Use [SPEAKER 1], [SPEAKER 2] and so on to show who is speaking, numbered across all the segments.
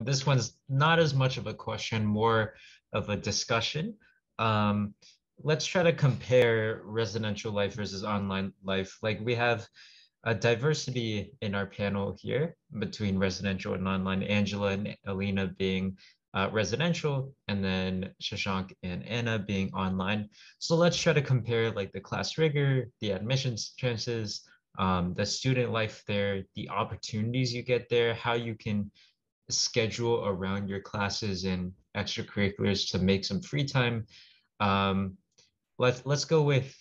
[SPEAKER 1] this one's not as much of a question, more of a discussion. Um, let's try to compare residential life versus online life. Like we have a diversity in our panel here between residential and online. Angela and Alina being uh, residential, and then Shashank and Anna being online. So let's try to compare like the class rigor, the admissions chances, um, the student life there, the opportunities you get there, how you can schedule around your classes and extracurriculars to make some free time. Um, let's let's go with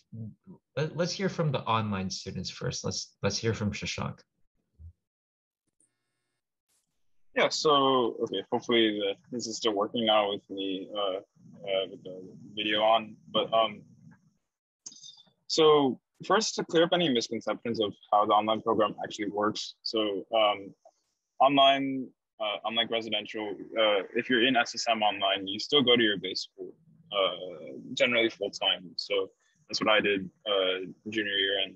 [SPEAKER 1] let, us hear from the online students first. Let's let's hear from Shashank.
[SPEAKER 2] Yeah, so okay, hopefully the, this is still working now with me uh, uh, with the video on. But um, so first to clear up any misconceptions of how the online program actually works. So um, online, uh, unlike residential, uh, if you're in SSM online, you still go to your base school, uh, generally full time. So that's what I did uh, junior year and,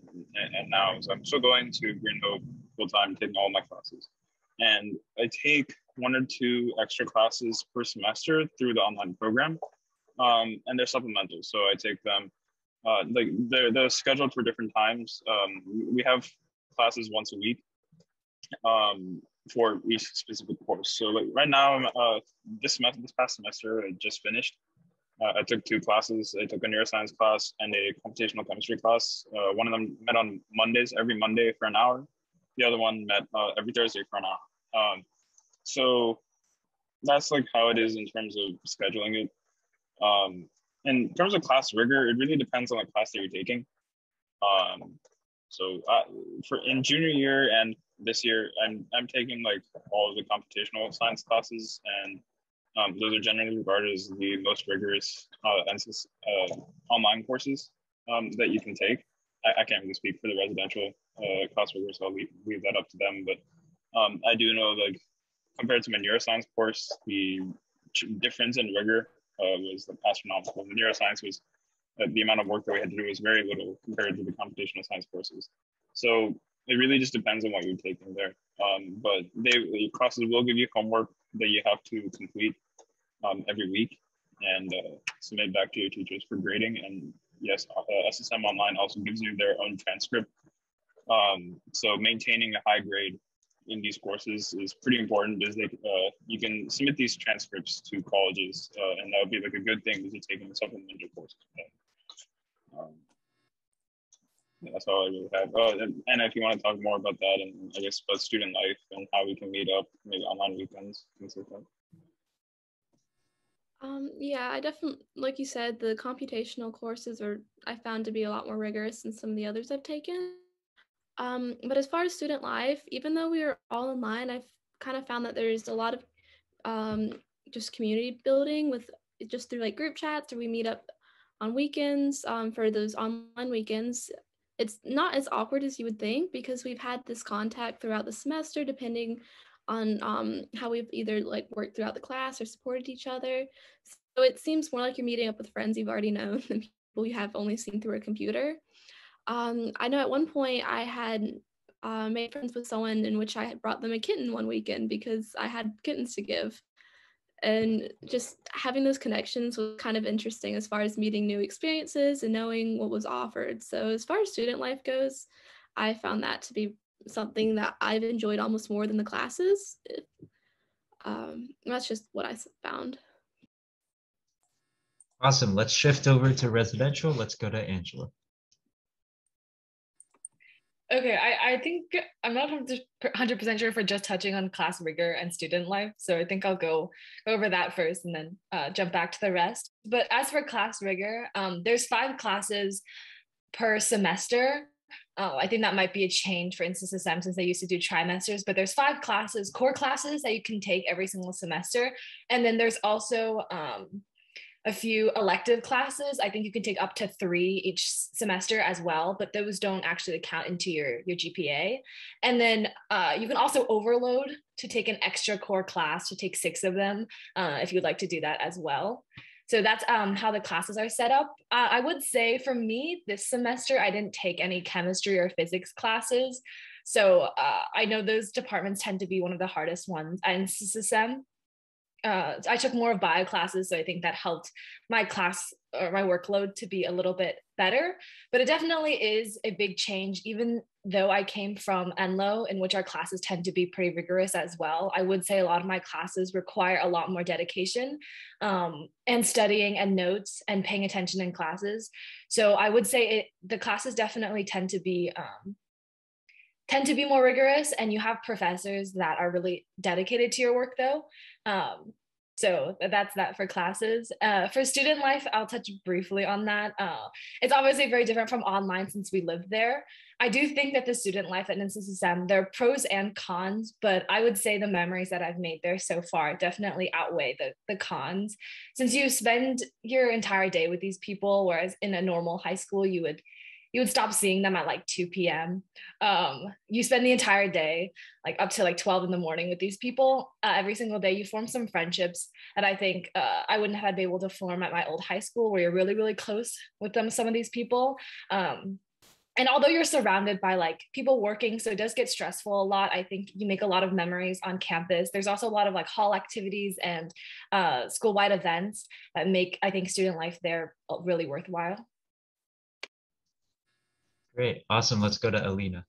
[SPEAKER 2] and, now. So I'm still going to Green Hope full time, taking all my classes and I take one or two extra classes per semester through the online program, um, and they're supplemental. So I take them uh, like they're they're scheduled for different times. Um, we have classes once a week um, for each specific course. So like right now, uh, this semester, this past semester, I just finished. Uh, I took two classes. I took a neuroscience class and a computational chemistry class. Uh, one of them met on Mondays, every Monday for an hour. The other one met uh, every Thursday for an hour. Um, so that's like how it is in terms of scheduling it. Um, in terms of class rigor, it really depends on the class that you're taking. Um, so uh, for in junior year and this year, I'm I'm taking like all of the computational science classes, and um, those are generally regarded as the most rigorous uh, uh, online courses um, that you can take. I, I, can't really speak for the residential uh, class so I'll leave, leave that up to them. But um, I do know like compared to my neuroscience course, the difference in rigor uh, was astronomical. The neuroscience was uh, the amount of work that we had to do was very little compared to the computational science courses. So it really just depends on what you're taking there. Um, but they the classes will give you homework that you have to complete um, every week and uh, submit back to your teachers for grading. And yes, uh, SSM Online also gives you their own transcript. Um, so maintaining a high grade in these courses is pretty important because they uh, you can submit these transcripts to colleges uh, and that would be like a good thing because you're taking supplementary courses. That's all I really have. Oh, and, and, if you want to talk more about that and I guess about student life and how we can meet up, maybe online weekends, things like that.
[SPEAKER 3] Um, yeah, I definitely, like you said, the computational courses are, I found to be a lot more rigorous than some of the others I've taken. Um, but as far as student life, even though we are all online, I've kind of found that there's a lot of um, just community building with just through like group chats or we meet up on weekends um, for those online weekends. It's not as awkward as you would think because we've had this contact throughout the semester, depending on um, how we've either like worked throughout the class or supported each other. So it seems more like you're meeting up with friends you've already known than people you have only seen through a computer. Um, I know at one point I had uh, made friends with someone in which I had brought them a kitten one weekend because I had kittens to give. And just having those connections was kind of interesting as far as meeting new experiences and knowing what was offered. So, as far as student life goes, I found that to be something that I've enjoyed almost more than the classes. Um, that's just what I found.
[SPEAKER 1] Awesome. Let's shift over to residential. Let's go to Angela.
[SPEAKER 4] Okay, I, I think I'm not 100% sure for just touching on class rigor and student life. So I think I'll go over that first and then uh, jump back to the rest. But as for class rigor, um, there's five classes per semester. Uh, I think that might be a change for in NCSSM since they used to do trimesters, but there's five classes, core classes that you can take every single semester. And then there's also um, a few elective classes. I think you can take up to three each semester as well, but those don't actually count into your, your GPA. And then uh, you can also overload to take an extra core class to take six of them uh, if you'd like to do that as well. So that's um, how the classes are set up. Uh, I would say for me this semester, I didn't take any chemistry or physics classes. So uh, I know those departments tend to be one of the hardest ones. And SSM, uh, I took more of bio classes, so I think that helped my class or my workload to be a little bit better. But it definitely is a big change, even though I came from Enloe, in which our classes tend to be pretty rigorous as well. I would say a lot of my classes require a lot more dedication um, and studying and notes and paying attention in classes. So I would say it, the classes definitely tend to be um, tend to be more rigorous and you have professors that are really dedicated to your work though um, so that's that for classes. Uh, for student life, I'll touch briefly on that. Uh, it's obviously very different from online since we live there. I do think that the student life at NCSSM, there are pros and cons, but I would say the memories that I've made there so far definitely outweigh the, the cons. Since you spend your entire day with these people, whereas in a normal high school, you would you would stop seeing them at like 2 p.m. Um, you spend the entire day, like up to like 12 in the morning with these people uh, every single day. You form some friendships that I think uh, I wouldn't have been able to form at my old high school, where you're really, really close with them, some of these people. Um, and although you're surrounded by like people working so it does get stressful a lot i think you make a lot of memories on campus there's also a lot of like hall activities and uh, school-wide events that make i think student life there really worthwhile
[SPEAKER 1] Great. Awesome. Let's go to Alina.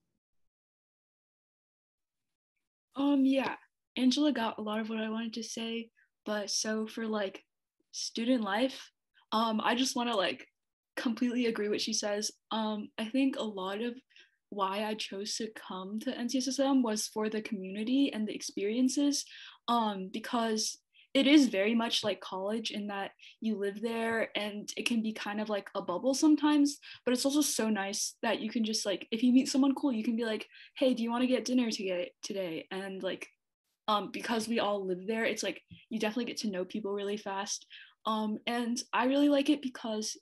[SPEAKER 5] Um, yeah, Angela got a lot of what I wanted to say, but so for like student life, um, I just want to like completely agree what she says. Um, I think a lot of why I chose to come to NCSSM was for the community and the experiences. Um, because it is very much like college in that you live there and it can be kind of like a bubble sometimes but it's also so nice that you can just like if you meet someone cool you can be like hey do you want to get dinner today today? And like um because we all live there it's like you definitely get to know people really fast. Um and i really like it because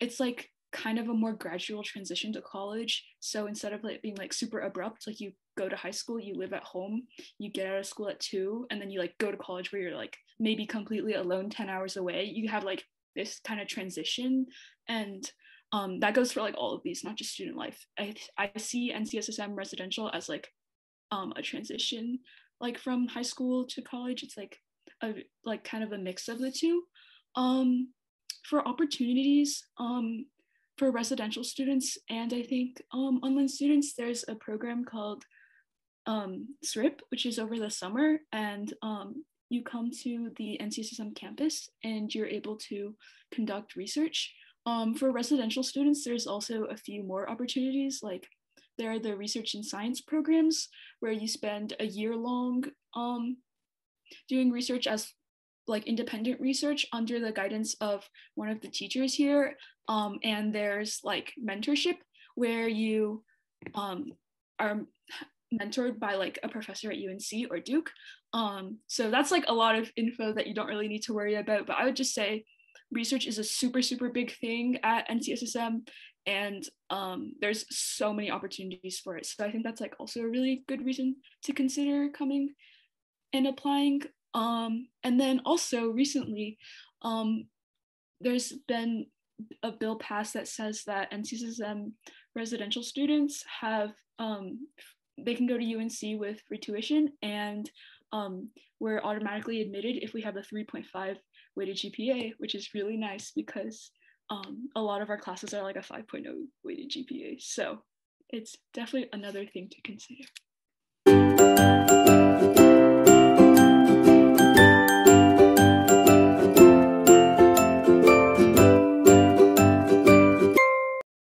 [SPEAKER 5] it's like kind of a more gradual transition to college. So instead of like being like super abrupt, like you go to high school, you live at home, you get out of school at two, and then you like go to college where you're like maybe completely alone 10 hours away. You have like this kind of transition. And um, that goes for like all of these, not just student life. I, I see NCSSM residential as like um, a transition, like from high school to college. It's like a like kind of a mix of the two. Um, for opportunities, um, for residential students and I think um, online students, there's a program called um, SRIP, which is over the summer, and um, you come to the NCSSM campus and you're able to conduct research. Um, for residential students, there's also a few more opportunities, like there are the research and science programs where you spend a year long um, doing research as like independent research under the guidance of one of the teachers here. Um, and there's like mentorship where you um, are mentored by like a professor at UNC or Duke. Um, so that's like a lot of info that you don't really need to worry about. But I would just say research is a super, super big thing at NCSSM. And um, there's so many opportunities for it. So I think that's like also a really good reason to consider coming and applying. Um, and then also recently, um, there's been a bill passed that says that NCSSM residential students have um, they can go to UNC with free tuition and um, we're automatically admitted if we have a 3.5 weighted GPA, which is really nice because um, a lot of our classes are like a 5.0 weighted GPA. So it's definitely another thing to consider.